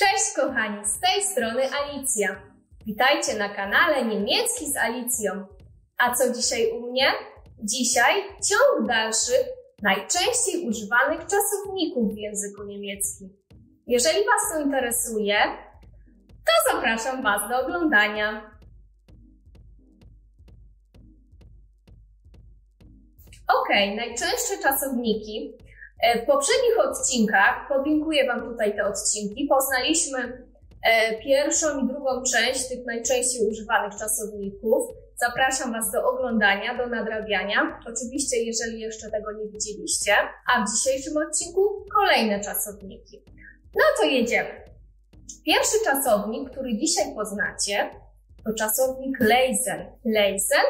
Cześć kochani, z tej strony Alicja. Witajcie na kanale Niemiecki z Alicją. A co dzisiaj u mnie? Dzisiaj ciąg dalszy najczęściej używanych czasowników w języku niemieckim. Jeżeli Was to interesuje, to zapraszam Was do oglądania. Ok, najczęstsze czasowniki. E, w poprzednich odcinkach, podlinkuję Wam tutaj te odcinki, poznaliśmy e, pierwszą i drugą część tych najczęściej używanych czasowników. Zapraszam Was do oglądania, do nadrabiania. Oczywiście, jeżeli jeszcze tego nie widzieliście. A w dzisiejszym odcinku kolejne czasowniki. No to jedziemy. Pierwszy czasownik, który dzisiaj poznacie, to czasownik lesen. Lesen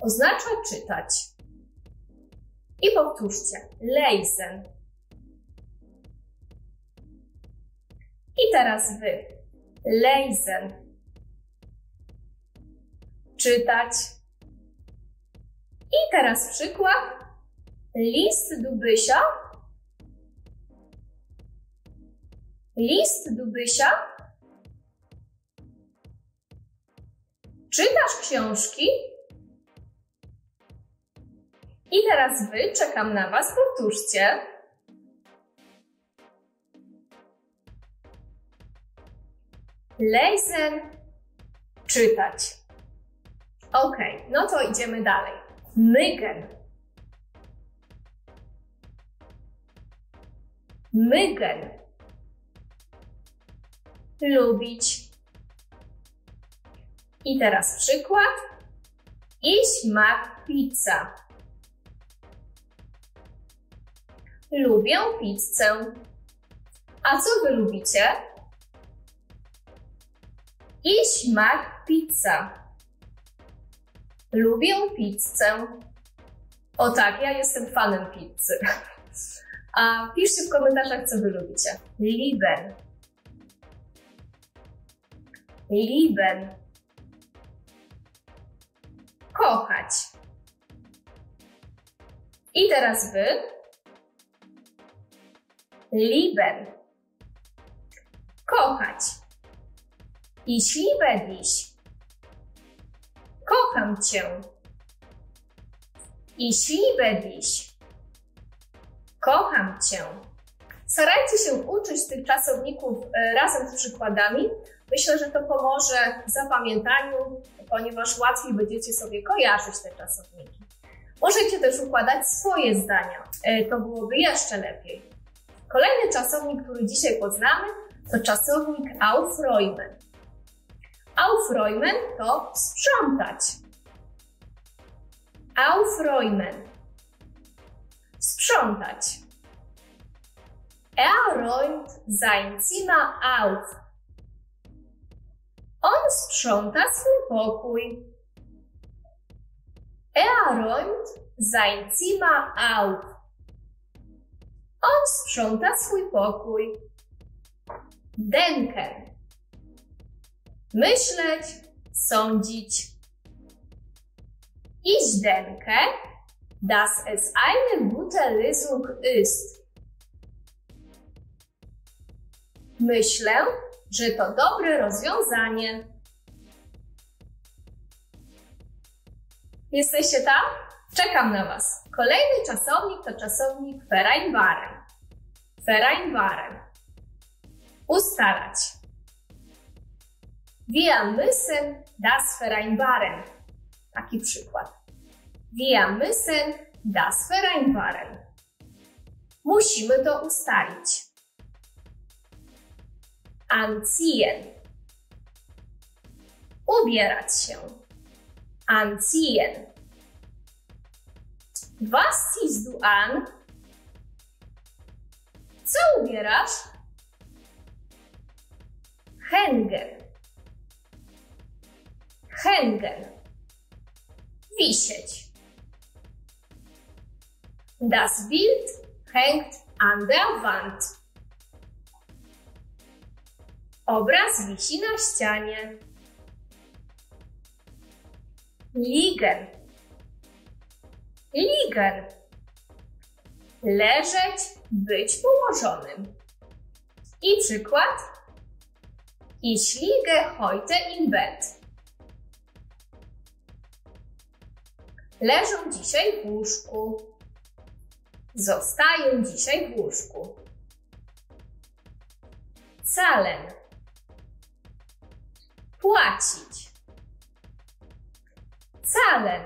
oznacza czytać. I powtórzcie. Lesen. I teraz wy. Lesen. Czytać. I teraz przykład. List du Bysia. List du Bysia. Czytasz książki? I teraz wy, czekam na was, powtórzcie. Lesen, czytać. Ok, no to idziemy dalej. Mygen. Mygen. Lubić. I teraz przykład. Ich mag pizza. Lubię pizzę. A co wy lubicie? Ich mag pizza. Lubię pizzę. O tak, ja jestem fanem pizzy. A piszcie w komentarzach, co wy lubicie. Lieben. Lieben. Kochać. I teraz wy. Lieben. Kochać. Ich liebe dich. Kocham cię. Ich liebe dich. Kocham cię. Starajcie się uczyć tych czasowników e, razem z przykładami. Myślę, że to pomoże w zapamiętaniu, ponieważ łatwiej będziecie sobie kojarzyć te czasowniki. Możecie też układać swoje zdania. E, to byłoby jeszcze lepiej. Kolejny czasownik, który dzisiaj poznamy, to czasownik aufräumen. Aufräumen to sprzątać. Aufräumen. Sprzątać. Er räumt sein Zimmer auf. On sprząta swój pokój. Er räumt sein Zimmer auf. On sprząta swój pokój. Denken. Myśleć, sądzić. Ich denke, dass es eine gute Lösung ist. Myślę, że to dobre rozwiązanie. Jesteście tam? Czekam na Was. Kolejny czasownik to czasownik vereinbaren. Vereinbaren. Ustalać. Wir müssen das vereinbaren. Taki przykład. Wir müssen das vereinbaren. Musimy to ustalić. Anziehen. Ubierać się. Anziehen. Was ziehst du an? Co ubierasz? Hängen. Hängen. Wisieć. Das Bild hängt an der Wand. Obraz wisi na ścianie. Liegen. Liegen. Leżeć, być położonym. I przykład. Ich liege heute im Bett. Leżą dzisiaj w łóżku. Zostają dzisiaj w łóżku. Zahlen. Płacić. Zahlen.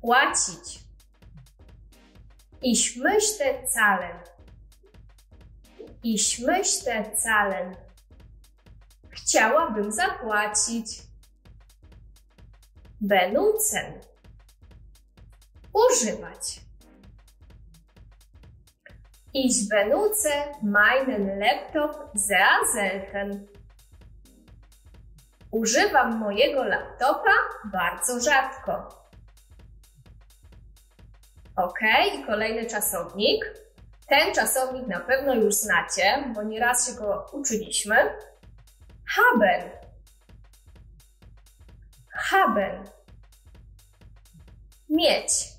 Płacić. Ich möchte zahlen. Ich möchte zahlen. Chciałabym zapłacić. Benutzen. Używać. Ich benutze meinen Laptop sehr selten. Używam mojego laptopa bardzo rzadko. Ok, i kolejny czasownik. Ten czasownik na pewno już znacie, bo nieraz się go uczyliśmy. Haben. Haben. Mieć.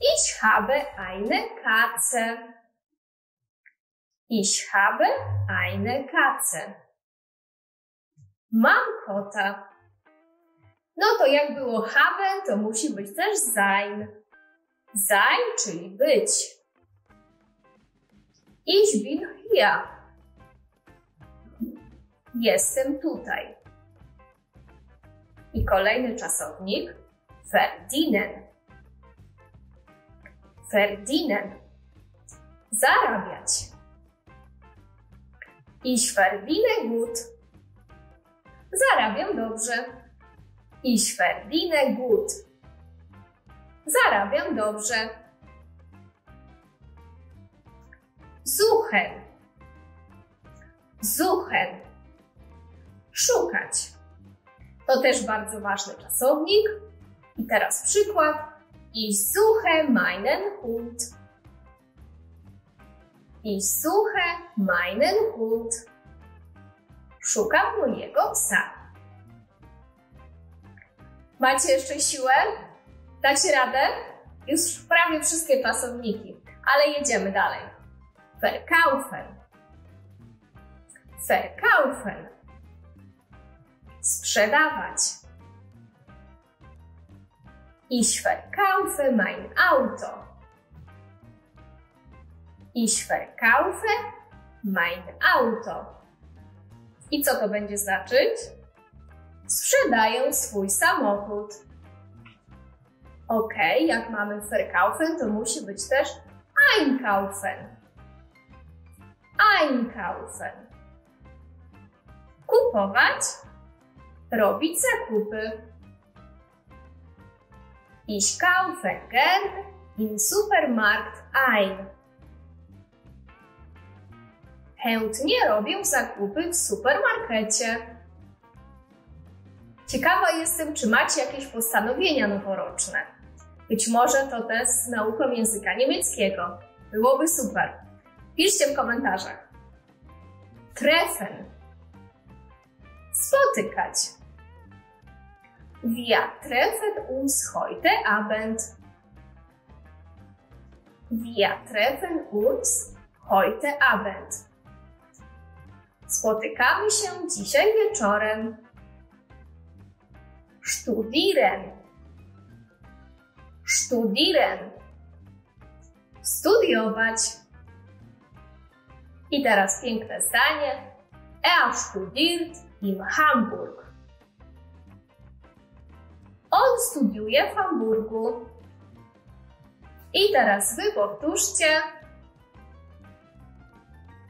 Ich habe eine Katze. Ich habe eine Katze. Mam kota. No to jak było haben, to musi być też sein. Sein, czyli być. Ich bin hier. Jestem tutaj. I kolejny czasownik verdienen. Verdienen. Zarabiać. Ich verdiene gut. Zarabiam dobrze. Ich verdiene gut. Zarabiam dobrze. Suchen. Suchen. Szukać. To też bardzo ważny czasownik. I teraz przykład. Ich suche meinen Hund. Ich suche meinen Hund. Szukam mojego psa. Macie jeszcze siłę? Dacie radę? Już prawie wszystkie czasowniki, ale jedziemy dalej. Verkaufen. Verkaufen. Sprzedawać. Ich verkaufe mein Auto. Ich verkaufe mein Auto. I co to będzie znaczyć? Sprzedaję swój samochód. Ok, jak mamy verkaufen, to musi być też einkaufen. Einkaufen. Kupować, robić zakupy. Ich kaufe gern im Supermarkt ein. Chętnie robię zakupy w supermarkecie. Ciekawa jestem, czy macie jakieś postanowienia noworoczne. Być może to też z nauką języka niemieckiego. Byłoby super. Piszcie w komentarzach. Treffen. Spotykać. Wir treffen uns heute Abend. Wir treffen uns heute Abend. Spotykamy się dzisiaj wieczorem. Studieren. Studieren. Studiować. I teraz piękne zdanie. Er studiert im Hamburg. On studiuje w Hamburgu. I teraz wy powtórzcie.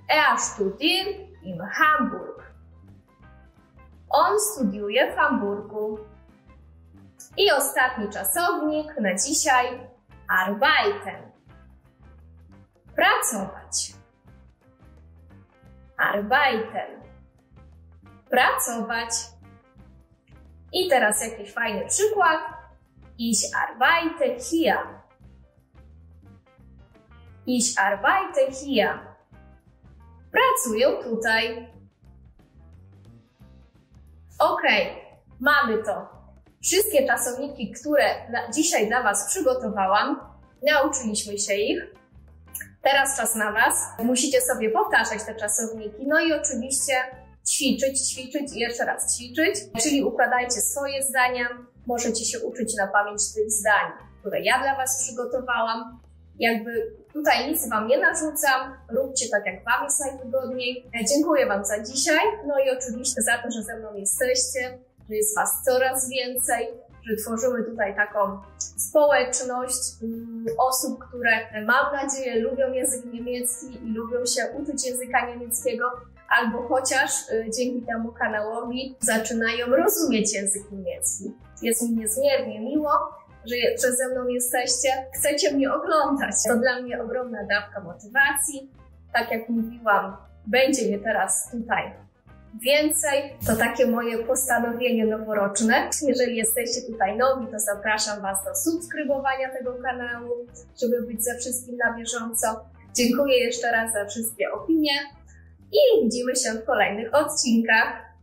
Er studiert im Hamburg. On studiuje w Hamburgu. I ostatni czasownik na dzisiaj arbeiten. Pracować. Arbeiten. Pracować. I teraz jakiś fajny przykład. Ich arbeite hier. Ich arbeite hier. Pracuję tutaj. Ok, mamy to. Wszystkie czasowniki, które dzisiaj dla Was przygotowałam, nauczyliśmy się ich. Teraz czas na Was. Musicie sobie powtarzać te czasowniki, no i oczywiście ćwiczyć, ćwiczyć i jeszcze raz ćwiczyć, czyli układajcie swoje zdania. Możecie się uczyć na pamięć tych zdań, które ja dla Was przygotowałam. Jakby tutaj nic Wam nie narzucam, róbcie tak jak Wam jest najwygodniej. Dziękuję Wam za dzisiaj, no i oczywiście za to, że ze mną jesteście, że jest Was coraz więcej, że tworzymy tutaj taką społeczność mm, osób, które mam nadzieję lubią język niemiecki i lubią się uczyć języka niemieckiego, albo chociaż y, dzięki temu kanałowi zaczynają rozumieć język niemiecki. Jest mi niezmiernie miło, że, że ze mną jesteście, chcecie mnie oglądać. To dla mnie ogromna dawka motywacji. Tak jak mówiłam, będzie mnie teraz tutaj więcej. To takie moje postanowienie noworoczne. Jeżeli jesteście tutaj nowi, to zapraszam Was do subskrybowania tego kanału, żeby być ze wszystkim na bieżąco. Dziękuję jeszcze raz za wszystkie opinie i widzimy się w kolejnych odcinkach.